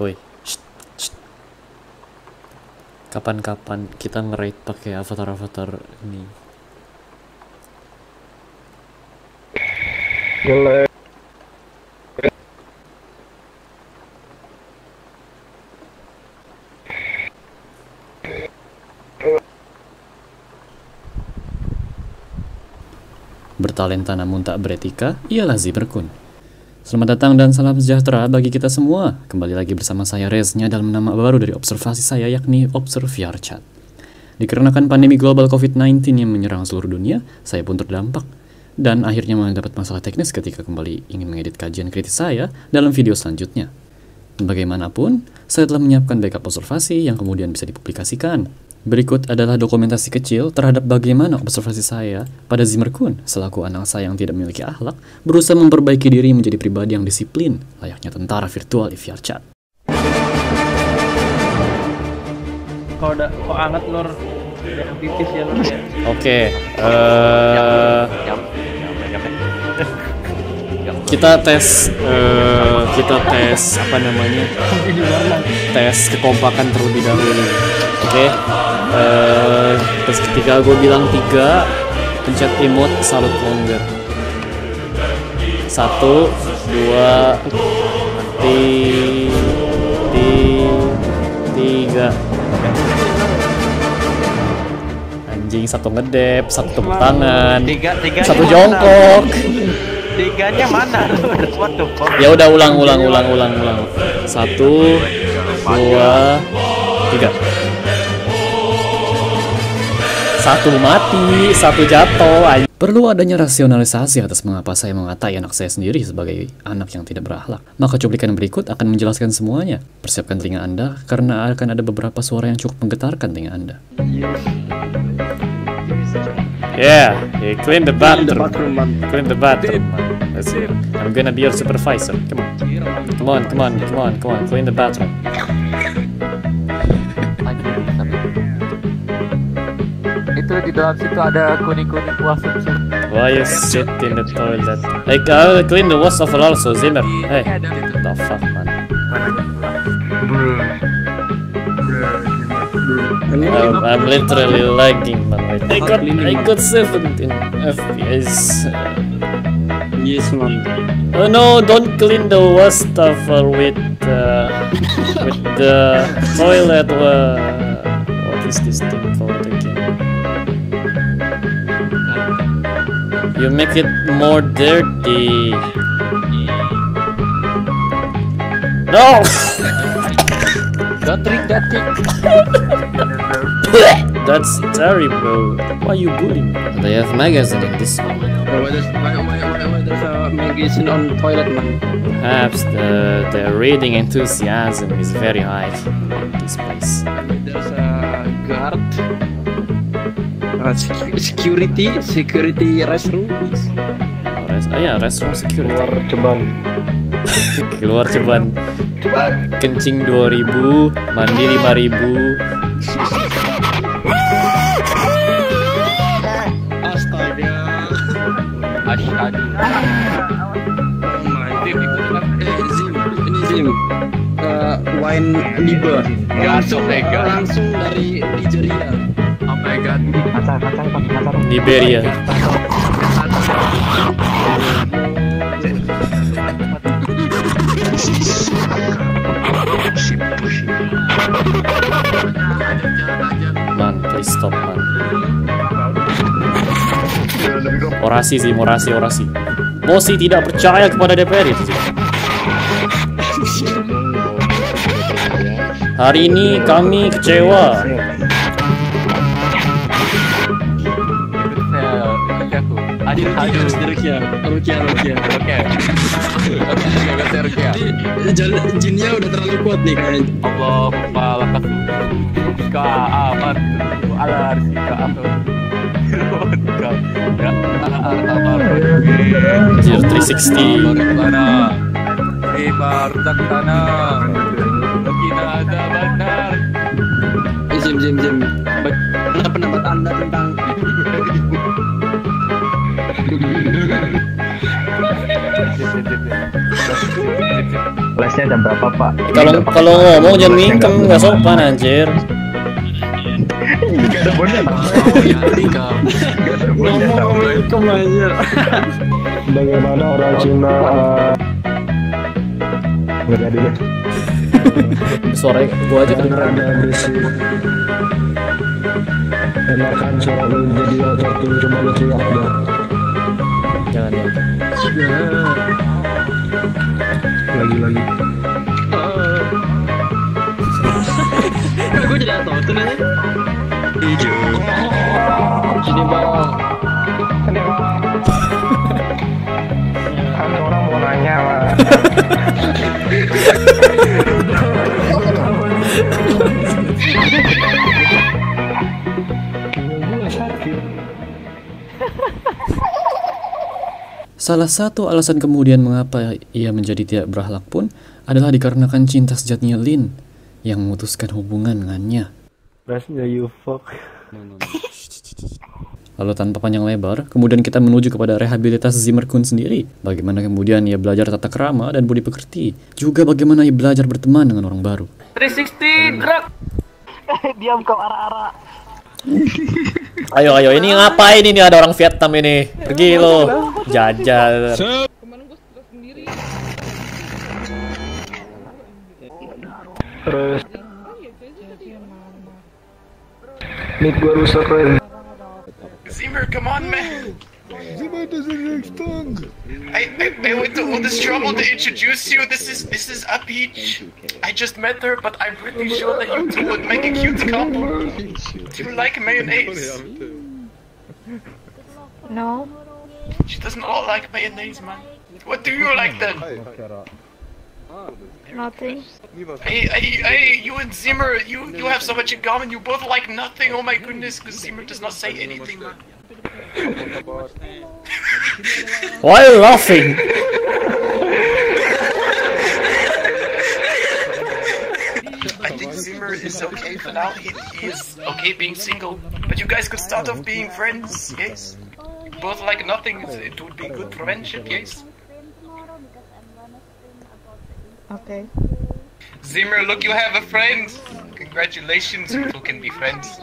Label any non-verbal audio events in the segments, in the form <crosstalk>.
Woi. Kapan-kapan kita nge-raid pakai avatar-avatar ini. Jelek. Bertalenta namun tak beretika, ialah Zimmerkun. Selamat datang dan salam sejahtera bagi kita semua. Kembali lagi bersama saya Reznya dalam nama baru dari observasi saya yakni Observe VR Chat. Dikarenakan pandemi global COVID-19 yang menyerang seluruh dunia, saya pun terdampak. Dan akhirnya mendapat masalah teknis ketika kembali ingin mengedit kajian kritis saya dalam video selanjutnya. Bagaimanapun, saya telah menyiapkan backup observasi yang kemudian bisa dipublikasikan. Berikut adalah dokumentasi kecil terhadap bagaimana observasi saya pada Zimmerkun selaku anak saya yang tidak memiliki akhlak berusaha memperbaiki diri menjadi pribadi yang disiplin layaknya tentara virtual di VR chat. Kalau udah kok anget Nur yang pipis ya Nur ya. Oke, eh kita tes eh, kita tes apa namanya? Tes kekompakan terlebih dahulu. Oke. Eh, terus ketika gue bilang tiga, pencet emote salut longer. Satu, dua, ti, ti, tiga. Anjing satu ngedep, satu tepuk tangan, Tiga tiga satu jongkok. Tiganya mana? <laughs> Ya udah ulang ulang ulang ulang ulang. Satu, dua, tiga. Satu mati, satu jatuh. Perlu adanya rasionalisasi atas mengapa saya mengatai anak saya sendiri sebagai anak yang tidak berakhlak. Maka cuplikan berikut akan menjelaskan semuanya. Persiapkan telinga Anda karena akan ada beberapa suara yang cukup menggetarkan telinga Anda. Yeah, you clean the bathroom. Clean the bathroom. man. Let's see. I'm gonna be your supervisor. Come on. Come on, come on, come on, come on. Clean the bathroom. itu di dalam situ ada kuning-kuning puasa Why you sit in the toilet? Like, I'll clean the wastafel also, Zimmer. Hey, the fuck, man. I'm, I'm literally lagging, man. Like, I got, I got 17 FPS. Yes, man. Oh no, don't clean the wastafel with, uh, with the toilet. Uh, what is this thing called again? You make it more dirty. No! don't drink that thing <laughs> <laughs> That's terrible. Why you bullying? me? They have magazine in this one. Why there's, why, why, why, why there's a magazine on toilet, man? Perhaps the, the reading enthusiasm is very high in this place. There's a guard. Uh, secu- security, security restroom. Oh, res- oh yeah, restroom security. Keluar ceban. <laughs> Keluar ceban. Kencing 2000, mandi 5000. My Zim, eh, Zim, ini Zim. Uh, wine liber. Langsung, Mega. langsung dari Nigeria. oh my god kacang-kacang pakai kacang Liberia. Man, please stop, man. Orasi sih, orasi, orasi. Mosi tidak percaya kepada DPR itu sih. Hari ini kami kecewa. aku asyhadu Rukia, Rukia, Rukia. oke oke Rukia jinnya udah terlalu kuat nih kayaknya. Allahumma Anjir, 360. Barakana Riba Rudakana Wakina Azabannar Zim, Zim, Zim. Bagaimana pendapat anda tentang Flashnya jam berapa pak? Kalau kalau ngomong jangan Flashnya mingkem nggak sopan anjir. Ada bonnya pak. Nggak ada aja. Bagaimana orang Cina nggak jadi deh. <laughs> Gua aja kedengeran. Enakan suara lu jadi coba lu teriak. Jangan ya. Lagi-lagi. <laughs> Gue jadi atau tuh nanya. Sini bang. Salah satu alasan kemudian mengapa ia menjadi tidak berakhlak pun adalah dikarenakan cinta sejatinya Lin yang memutuskan hubungan dengannya. Rasanya you fuck. Lalu tanpa panjang lebar, kemudian kita menuju kepada rehabilitas Zimmer Kun sendiri. Bagaimana kemudian ia belajar tata krama dan budi pekerti. Juga bagaimana ia belajar berteman dengan orang baru. 360 drag. <laughs> <laughs> Ayo ayo ini ngapain ini ada orang Vietnam ini? Pergi lo. Jajal. Terus. Nik gue rusak Ren. Zimmer, come on, man. Zimmer doesn't respond. I, I, I went to all this trouble to introduce you. This is this is a peach. I just met her, but I'm pretty sure that you two would make a cute couple. Do you like mayonnaise? No. She does not like mayonnaise, man. What do you like then? Nothing. Hey, hey, hey, you and Zimmer, you you have so much in common. You both like nothing. Oh my goodness, because Zimmer does not say anything, man. Why are you laughing? I think Zimmer is okay for now. He, he is okay being single. But you guys could start off being friends, yes? Both like nothing. It would be good for friendship, yes? Okay. Zimmer, look, you have a friend. Congratulations, you two can be friends.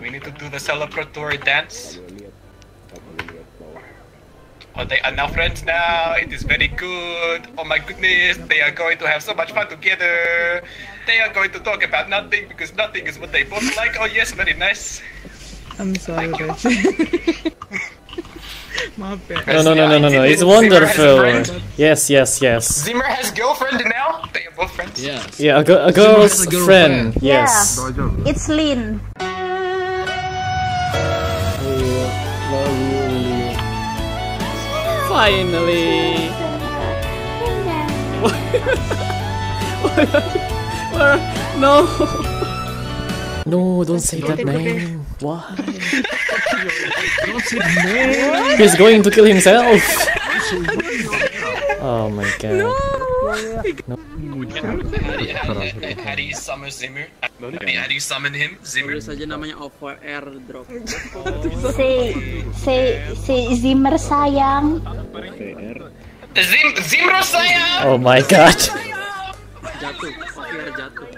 We need to do the celebratory dance. Oh, they are now friends now. It is very good. Oh my goodness, they are going to have so much fun together. They are going to talk about nothing because nothing is what they both like. Oh yes, very nice. I'm sorry guys. <laughs> Maaf ya. No no no no no no. It's wonderful. Yes yes yes. Zimmer has girlfriend now. They are both friends. Yes. Yeah, a, gi- a girl's a girlfriend. friend. Yes. It's Lin. Finally. <laughs> <laughs> no. No, don't say that name. Why? He's going to kill himself. Oh my god. Do, you, how, do you, summon Zimmer? How do you, how do you summon him? Zimmer. Saja namanya over airdrop. Si si si Zimmer sayang. Zim Zimmer sayang. Oh my god. Jatuh. Over jatuh.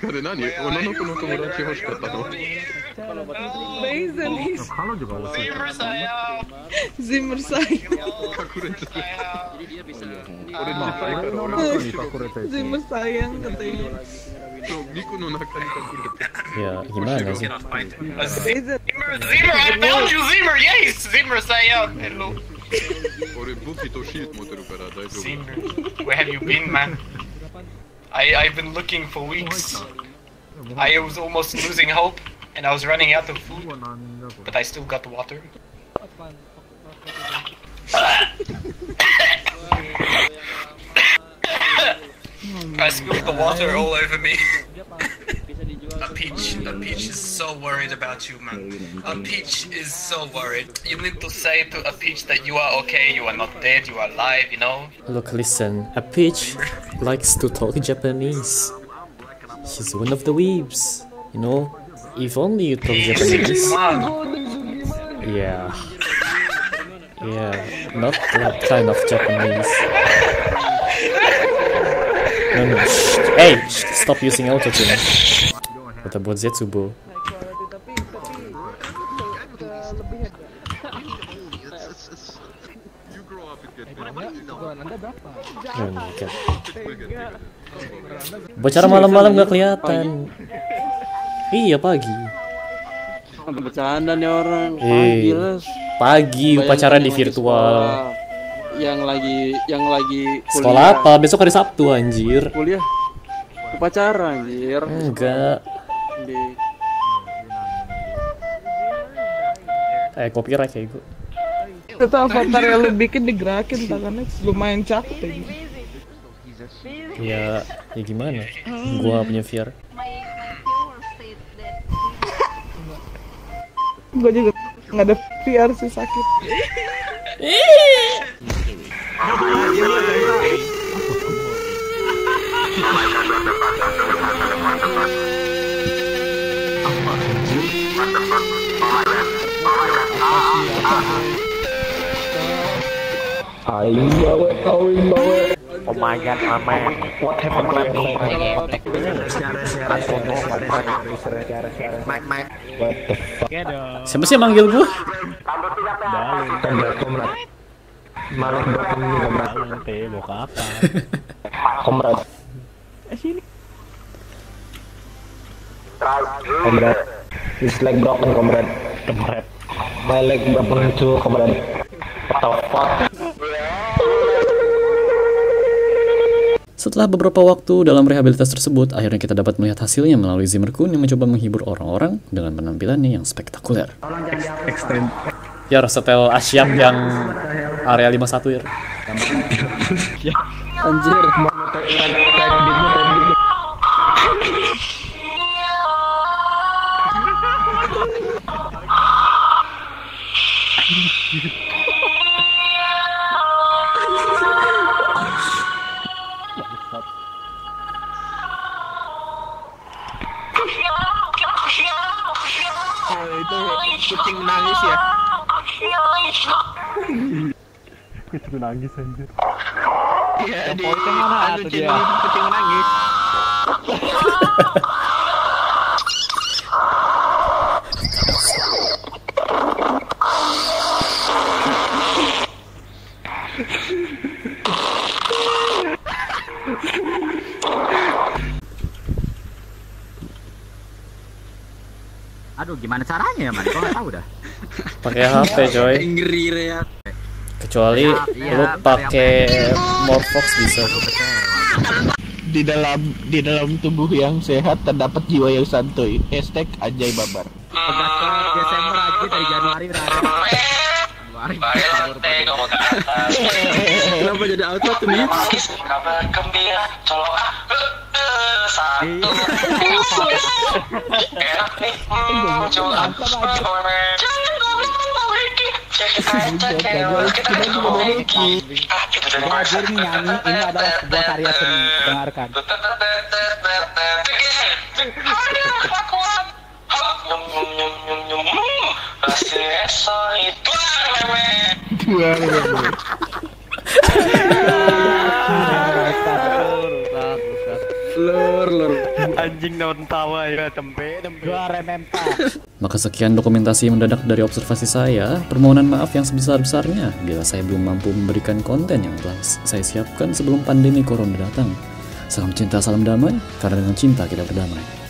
た Sayang. Zimmer sayang. あれ何女の子の友達欲しかったの Basically, Zimmer sayang. Zimmer saya. 隠れてる Sayang. Jadi dia bisa ini 俺小さいから俺の中に隠れて Zimmer sayang katanya. そうミクの中に隠れて Ya, gimana sih? Cannot find him. Uh, Zimmer, Basically, Zimmer, I found you, Zimmer. Yes, Zimmer sayang. Hello. <laughs> 俺武器とシート持ってるから大丈夫 Zimmer, where have you been, man? I I've been looking for weeks. I was almost losing hope, and I was running out of food, but I still got the water. <laughs> I spilled the water all over me. <laughs> A peach, a peach is so worried about you, man. A peach is so worried. You need to say to a peach that you are okay, you are not dead, you are alive, you know? Look, listen. A peach likes to talk Japanese. She's one of the weebs. You know, if only you talk Japanese. <laughs> Yeah. Yeah, not that kind of Japanese. No, no, shh. Hey, shh, stop using autotune. Kata buat Zetsubo. Rengket. Bicara malam-malam gak kelihatan. Iya pagi. Bercanda nih orang. Eh, pagi Bayangin upacara di virtual. Yang lagi yang lagi kuliah. Sekolah apa? Besok hari Sabtu anjir. Kuliah. Upacara anjir. Enggak. Eh copyright kayak gue. Itu avatar yang lu bikin digerakin tangannya lumayan capek. Ya, ya gimana? Gua punya VR. Gue juga nggak ada VR sih sakit. <laughs> Aing bawe, aing bawe. Oh my god, mama. What happened to me? Mike, Mike. What the fuck? Siapa sih manggil gua? Komrad, komrad. Malah broken ini komrad. Komrad. Komrad. It's like broken komrad. Komrad. My leg broken too komrad. What the fuck? Setelah beberapa waktu dalam rehabilitas tersebut, akhirnya kita dapat melihat hasilnya melalui Zimmerkun yang mencoba menghibur orang-orang dengan penampilannya yang spektakuler. Ya, setel Asyam yang area 51 ya. anjir. itu <laughs> Iya, di anu jadi kucing menangis. Aduh, gimana caranya ya, man? Gua nggak tahu dah. Pakai HP, coy. Ngeri reak. Kecuali Iya, lu pakai Morphox bisa. Di dalam di dalam tubuh yang sehat terdapat jiwa yang santuy. Hashtag Anjay Babar. Desember aja dari Januari udah ada. Januari. Kenapa jadi auto tuh nih? Kabar nih. Hmm, coba. Belajar nih nyanyi, ini adalah <laughs> sebuah karya seni. Dengarkan. Lur, lur. Anjing daun tawa ya tempe tempe. Gua remempa. Maka sekian dokumentasi mendadak dari observasi saya. Permohonan maaf yang sebesar-besarnya bila saya belum mampu memberikan konten yang telah saya siapkan sebelum pandemi corona datang. Salam cinta, salam damai, karena dengan cinta kita berdamai.